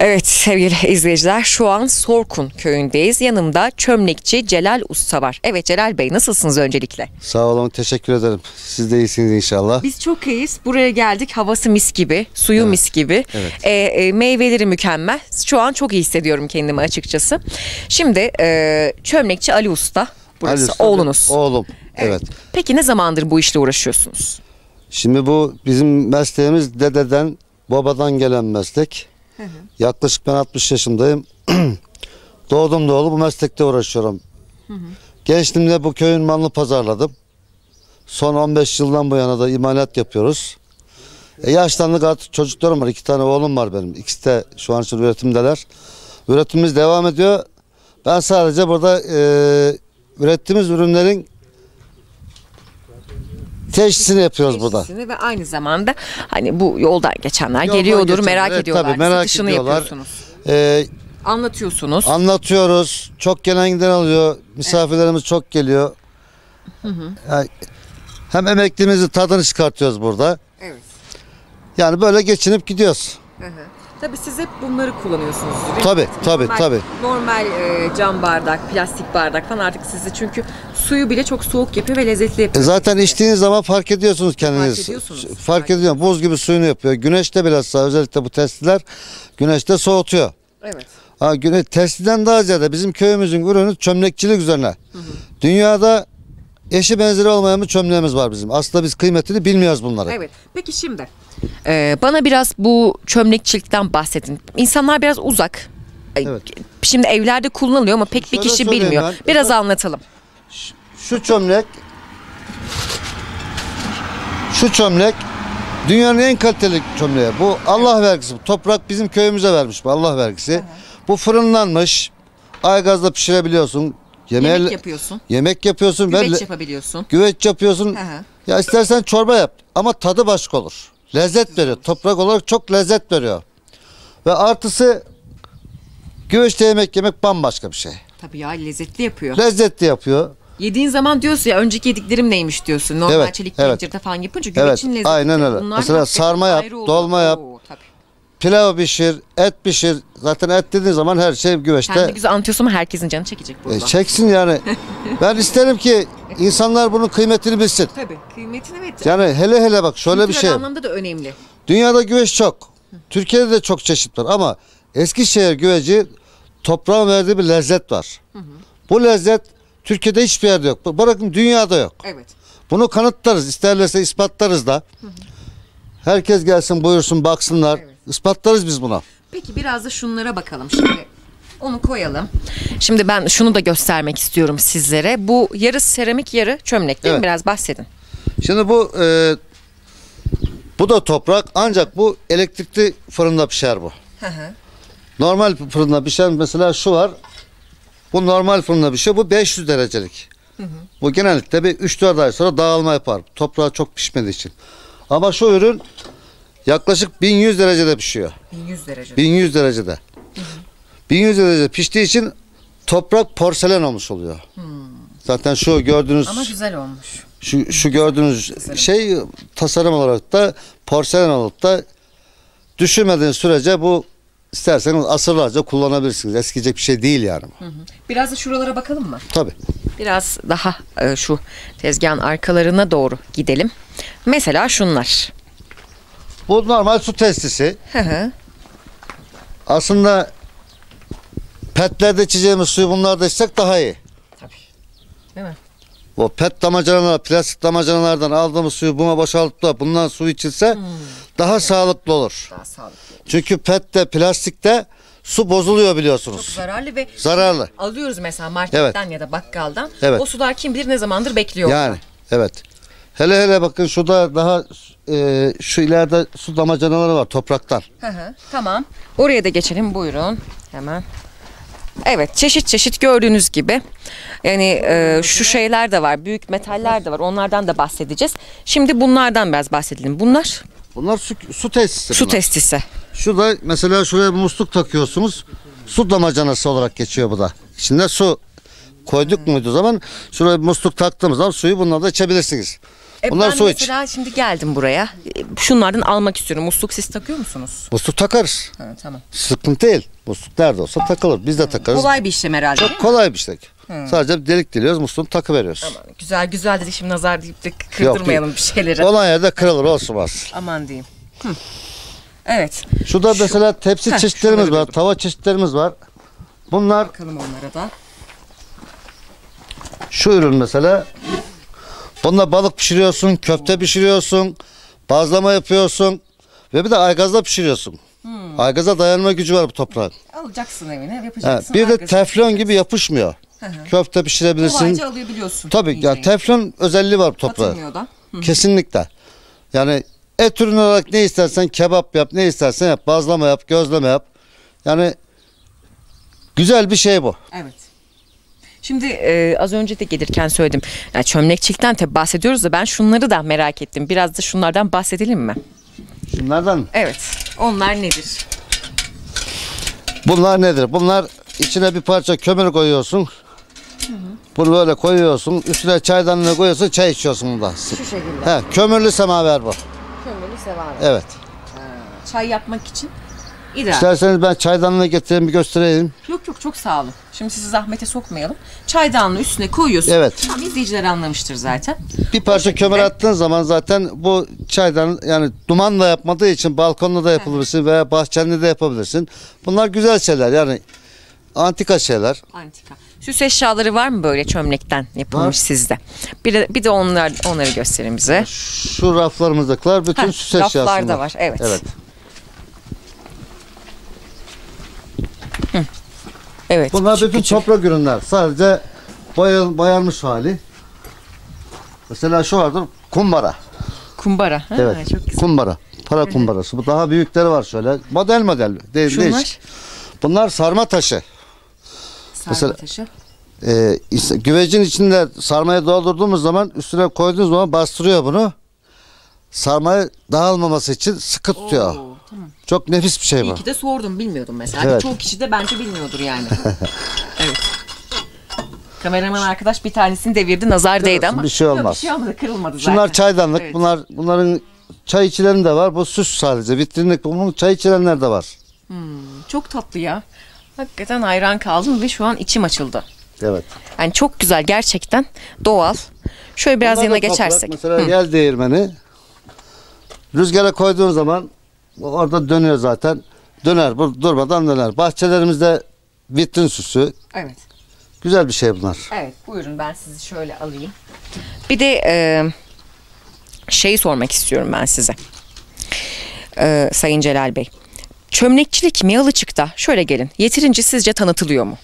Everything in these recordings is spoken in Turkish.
Evet sevgili izleyiciler şu an Sorkun köyündeyiz. Yanımda çömlekçi Celal Usta var. Evet Celal Bey nasılsınız öncelikle? Sağ olun, teşekkür ederim. Siz de iyisiniz inşallah. Biz çok iyiyiz. Buraya geldik. Havası mis gibi, suyu mis gibi. evet. Ee, e, meyveleri mükemmel. Şu an çok iyi hissediyorum kendimi açıkçası. Şimdi e, çömlekçi Ali Usta. Burası Ali Usta, oğlunuz. Oğlum, evet. Peki ne zamandır bu işle uğraşıyorsunuz? Şimdi bu bizim mesleğimiz dededen, babadan gelen meslek. Yaklaşık ben 60 yaşındayım. Doğdum doğulu bu meslekte uğraşıyorum. Gençliğimde bu köyün malını pazarladım. Son 15 yıldan bu yana da imalat yapıyoruz. E yaşlandık artık çocuklarım var. iki tane oğlum var benim. İkisi de şu an için üretimdeler. Üretimimiz devam ediyor. Ben sadece burada e, ürettiğimiz ürünlerin teşhisini yapıyoruz burada. Teşhisini Ve aynı zamanda hani bu yoldan geçenler Yoldan geliyordur, geçenler, merak evet, ediyorlar. tabii, merak Satışını ediyorlar. yapıyorsunuz. E, Anlatıyorsunuz. anlatıyoruz. Çok gelen giden alıyor. Misafirlerimiz çok geliyor. Yani hem emekliliğimizin tadını çıkartıyoruz burada. evet. Yani böyle geçinip gidiyoruz. Hı hı. Tabii siz hep bunları kullanıyorsunuz. değil? Tabii, tabii, normal, tabii. Normal e, cam bardak, plastik bardak falan artık sizi çünkü suyu bile çok soğuk yapıyor ve lezzetli E yapıyor. zaten içtiğiniz zaman fark ediyorsunuz kendiniz. Fark ediyorsunuz. Fark, ediyorum. Buz gibi suyunu yapıyor. Güneşte bilhassa özellikle bu testiler güneşte soğutuyor. Evet. Ha, güne, testiden daha ziyade bizim köyümüzün ürünü çömlekçilik üzerine. Dünyada eşi benzeri olmayan bir çömleğimiz var bizim. Aslında biz kıymetini bilmiyoruz bunları. Evet. Peki şimdi e, bana biraz bu çömlekçilikten bahsedin. İnsanlar biraz uzak. Evet. Şimdi evlerde kullanılıyor ama pek bir Şöyle kişi söyleyeyim bilmiyor. ben. Biraz anlatalım. Şu çömlek şu çömlek dünyanın en kaliteli çömleği. Bu Allah vergisi. Bu Toprak bizim köyümüze vermiş bu Allah vergisi. Bu fırınlanmış. Aygazda pişirebiliyorsun. Yemeğe, Yemek yapıyorsun. Yemek yapıyorsun. ve Güveç le- yapabiliyorsun. güveç yapıyorsun. Hı hı. Ya istersen çorba yap ama tadı başka olur. Lezzet veriyor. Toprak olarak çok lezzet veriyor. Ve artısı güveçte yemek yemek bambaşka bir şey. Tabii ya lezzetli yapıyor. Lezzetli yapıyor. Yediğin zaman diyorsun ya önceki yediklerim neymiş diyorsun. Normal Evet, çelik evet. falan yapınca Evet, güvecin lezzeti. aynen öyle. Bunlar Mesela sarma yap, dolma yap. Oo, tabii. Pilav pişir, et pişir. Zaten et dediğin zaman her şey Sen de güveçte. güzel anlatıyorsun ama herkesin canı çekecek burada. E, çeksin yani. ben isterim ki insanlar bunun kıymetini bilsin. Tabii kıymetini evet. Yani hele hele bak şöyle bir şey. anlamda da önemli. Dünyada güveç çok. Türkiye'de de çok çeşit var ama Eskişehir güveci toprağın verdiği bir lezzet var. Bu lezzet Türkiye'de hiçbir yerde yok. Bırakın dünyada yok. Evet. Bunu kanıtlarız. İsterlerse ispatlarız da. Herkes gelsin buyursun baksınlar. Evet. Ispatlarız biz buna. Peki biraz da şunlara bakalım. Şimdi onu koyalım. Şimdi ben şunu da göstermek istiyorum sizlere. Bu yarı seramik yarı çömlek değil mi? Evet. Biraz bahsedin. Şimdi bu e, bu da toprak ancak bu elektrikli fırında pişer bu. Normal fırında pişen mesela şu var. Bu normal fırında pişiyor. Bu 500 derecelik. Bu genellikle bir 3-4 ay sonra dağılma yapar. Toprağı çok pişmediği için. Ama şu ürün yaklaşık 1100 derecede pişiyor. 1100 derece. 1100 derecede. 1100 derecede piştiği için toprak porselen olmuş oluyor. Zaten şu gördüğünüz Ama güzel olmuş. şu, şu gördüğünüz şey tasarım olarak da porselen olup da düşürmediğiniz sürece bu isterseniz asırlarca kullanabilirsiniz. Eskiyecek bir şey değil yani. bu. Biraz da şuralara bakalım mı? Tabii. Biraz daha e, şu tezgahın arkalarına doğru gidelim. Mesela şunlar. Bu normal su testisi. Hı hı. Aslında petlerde içeceğimiz suyu bunlarda içsek daha iyi. Tabii. Değil mi? O pet damacanalar, plastik damacanalardan aldığımız suyu buna boşaltıp da bundan su içilse daha sağlıklı olur. Daha sağlıklı. Çünkü pette, plastikte su bozuluyor biliyorsunuz. Çok zararlı ve Zararlı. alıyoruz mesela marketten ya da bakkaldan. Evet. O sular kim bilir ne zamandır bekliyor. Yani evet. Hele hele bakın şurada daha e, şu ileride su damacanaları var topraktan. Hı hı, tamam. Oraya da geçelim buyurun. Hemen. Evet çeşit çeşit gördüğünüz gibi. Yani e, şu şeyler de var. Büyük metaller de var. Onlardan da bahsedeceğiz. Şimdi bunlardan biraz bahsedelim. Bunlar Bunlar su, su tesisi. su bunlar. testisi. Şu da mesela şuraya bir musluk takıyorsunuz. Su damacanası olarak geçiyor bu da. İçinde su koyduk muydu zaman şuraya bir musluk taktığımız zaman suyu bununla da içebilirsiniz. E Bunlar ben su iç. mesela şimdi geldim buraya. E, Şunlardan almak istiyorum. Musluk siz takıyor musunuz? Musluk takarız. Ha, tamam. Sıkıntı değil. Musluk nerede olsa takılır. Biz de takarız. Kolay bir işlem herhalde. değil Çok mi? kolay bir şey. Sadece bir delik deliyoruz, musluğunu takı veriyoruz. Aman, güzel güzel dedi şimdi nazar deyip de kırdırmayalım bir şeyleri. Olan yerde kırılır olsun var. Aman diyeyim. Hı. Evet. Şurada mesela tepsi Heh, çeşitlerimiz şunları var, tava çeşitlerimiz var. Bunlar Bakalım onlara da. şu ürün mesela. Bununla balık pişiriyorsun, köfte pişiriyorsun, bazlama yapıyorsun ve bir de aygazda pişiriyorsun. Hmm. Aygaza dayanma gücü var bu toprağın. Alacaksın evine yapacaksın. bir de teflon gibi yapışmıyor. Köfte pişirebilirsin. Kolayca alabiliyorsun. Tabii yani teflon özelliği var bu toprağın. Atılmıyor da. Kesinlikle. Yani et ürünü olarak ne istersen kebap yap, ne istersen yap. Bazlama yap, gözleme yap. Yani güzel bir şey bu. Evet. Şimdi e, az önce de gelirken söyledim. Yani çömlekçilikten tabii bahsediyoruz da ben şunları da merak ettim. Biraz da şunlardan bahsedelim mi? Şunlardan Evet. Onlar nedir? bunlar nedir? Bunlar içine bir parça kömür koyuyorsun. Bunu böyle koyuyorsun. Üstüne çaydanlığı koyuyorsun. Çay içiyorsun bunda. Şu şekilde. He, kömürlü semaver bu. Kömürlü sever. Evet. Çay yapmak için ideal. İsterseniz ben çaydanlığı getireyim bir göstereyim. Yok yok çok sağ olun. Şimdi sizi zahmete sokmayalım. Çaydanlığı üstüne koyuyorsun. Evet. Tamam izleyiciler anlamıştır zaten. Bir parça kömür attığın zaman zaten bu çaydan yani dumanla yapmadığı için balkonda da yapabilirsin veya bahçende de yapabilirsin. Bunlar güzel şeyler yani antika şeyler. Antika. Süs eşyaları var mı böyle çömlekten yapılmış Var. sizde? Bir de, bir de onlar onları gösterin bize. Şu raflarımızdakiler bütün Heh, süs eşyası. raflar da bunlar. var, evet. Evet. Evet. Bunlar küçük bütün küçük. toprak ürünler. Sadece boyal, boyanmış hali. Mesela şu vardır kumbara. kumbara. Ha, evet. Çok güzel. Kumbara. Para kumbarası. Bu daha büyükleri var şöyle. Model model. Değil, Şunlar değişik. Bunlar sarma taşı. sarma Mesela- taşı. İs- güvecin içinde sarmayı doldurduğumuz zaman üstüne koyduğunuz zaman bastırıyor bunu. Sarmayı dağılmaması için sıkı tutuyor. Oo. Çok nefis bir şey bu. İyi ki de sordum bilmiyordum mesela. Evet. Çoğu kişi de bence bilmiyordur yani. evet. Kameraman arkadaş bir tanesini devirdi nazar değdi ama. bir şey Yok, olmaz. bir şey olmadı kırılmadı zaten. Şunlar çaydanlık. Evet. Bunlar bunların çay içilen de var. Bu süs sadece. Vitrinlik. Bunun çay içilenler de var. Çok tatlı ya. Hakikaten hayran kaldım ve şu an içim açıldı. Evet. Yani çok güzel gerçekten doğal. Şöyle biraz Bunlar toprak. geçersek. Mesela yel değirmeni. Rüzgara koyduğun zaman orada dönüyor zaten. Döner. Bu durmadan döner. Bahçelerimizde vitrin süsü. Evet. Güzel bir şey bunlar. Evet buyurun ben sizi şöyle alayım. Bir de e, şeyi sormak istiyorum ben size. E, Sayın Celal Bey. Çömlekçilik Miyalıçık'ta şöyle gelin. Yeterince sizce tanıtılıyor mu?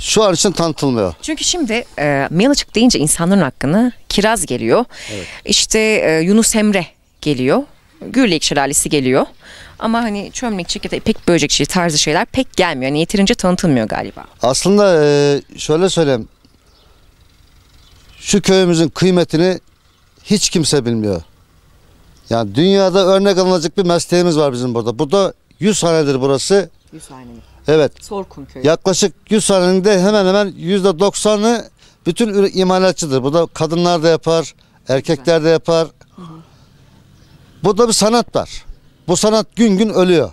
Şu an için tanıtılmıyor. Çünkü şimdi e, Miyalıçık deyince insanların hakkını kiraz geliyor. İşte e, Yunus Emre geliyor. Gürleyik Şelalesi geliyor. Ama hani çömlekçilik ya da ipek böcekçiliği tarzı şeyler pek gelmiyor. Yani yeterince tanıtılmıyor galiba. Aslında e, şöyle söyleyeyim. Şu köyümüzün kıymetini hiç kimse bilmiyor. Yani dünyada örnek alınacak bir mesleğimiz var bizim burada. Burada 100 hanedir burası. Hüsayin'in. Evet. Sorkun köyü. Yaklaşık 100 hanenin de hemen hemen %90'ı bütün imalatçıdır. Burada kadınlar da yapar, erkekler de yapar. Burada bir sanat var. Bu sanat gün gün ölüyor.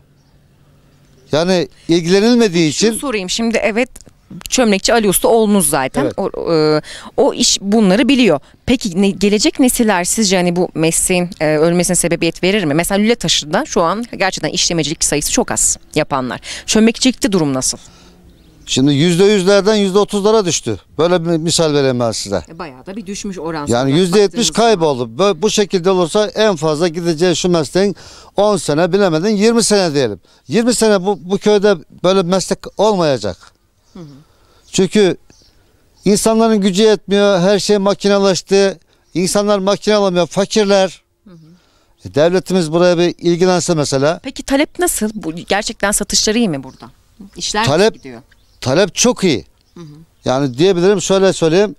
Yani ilgilenilmediği Şunu için sorayım şimdi evet çömlekçi Ali Usta oğlunuz zaten. Evet. O, e, o iş bunları biliyor. Peki ne- gelecek nesiller sizce hani bu mesleğin e, ölmesine sebebiyet verir mi? Mesela lüle taşında şu an gerçekten işlemecilik sayısı çok az yapanlar. Çömlekçilikte durum nasıl? Şimdi yüzde yüzlerden yüzde otuzlara düştü. Böyle bir misal vereyim ben size. Bayağı da bir düşmüş oran. Yani yüzde yetmiş kayboldu. Bö- Bu şekilde olursa en fazla gideceği şu mesleğin 10 sene bilemedin 20 sene diyelim. 20 sene bu, bu köyde böyle meslek olmayacak. Çünkü insanların gücü yetmiyor. Her şey makinalaştı. İnsanlar makine alamıyor. Fakirler. E, Devletimiz buraya bir ilgilense mesela. Peki talep nasıl? Bu gerçekten satışları iyi mi burada? İşler Talep- gidiyor? Talep çok iyi. Yani diyebilirim şöyle söyleyeyim.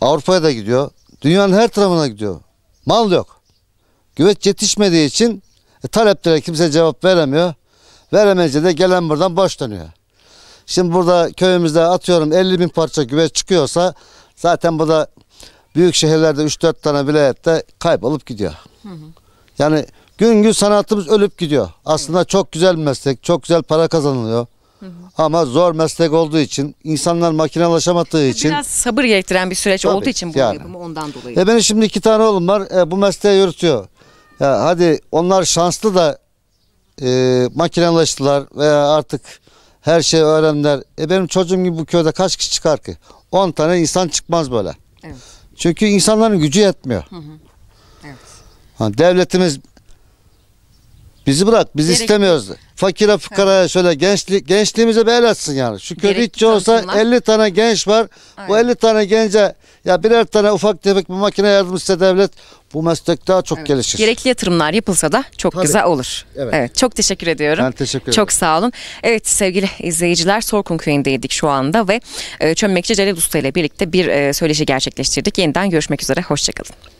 Avrupa'ya da gidiyor. Dünyanın her tarafına gidiyor. Mal yok. Güveç yetişmediği için e, taleplere kimse cevap veremiyor. Veremeyince de gelen buradan boş dönüyor. Şimdi burada köyümüzde atıyorum 50 bin parça güveç çıkıyorsa zaten burada büyük şehirlerde 3-4 tane vilayette kaybolup gidiyor. Yani gün gün sanatımız ölüp gidiyor. Aslında çok güzel bir meslek, çok güzel para kazanılıyor. Ama zor meslek olduğu için, insanlar makinelaşamadığı için. Biraz sabır gerektiren bir süreç Tabii, olduğu için bu yani. yapımı ondan dolayı. E benim şimdi iki tane oğlum var. E, bu mesleği yürütüyor. Ya hadi onlar şanslı da e, makinelaştılar veya artık her şeyi öğrendiler. E benim çocuğum gibi bu köyde kaç kişi çıkar ki? 10 tane insan çıkmaz böyle. Evet. Çünkü insanların gücü yetmiyor. Evet. Ha, devletimiz bizi bırak biz Gerek- istemiyoruz. Fakire fukaraya şöyle gençlik gençliğimize bir el atsın yani. Şu köyde hiç olsa tanıtımlar. 50 tane genç var. Bu Aynen. 50 tane gence ya birer tane ufak tefek bir makine yardım etse devlet bu meslek daha çok gelişir. Gerekli yatırımlar yapılsa da çok Tabii. güzel olur. Evet. Çok teşekkür ediyorum. Ben teşekkür ederim. Çok sağ olun. Evet sevgili izleyiciler Sorkun Köyü'ndeydik şu anda ve e, Çömmekçi Celal Usta ile birlikte bir e, söyleşi gerçekleştirdik. Yeniden görüşmek üzere. Hoşçakalın.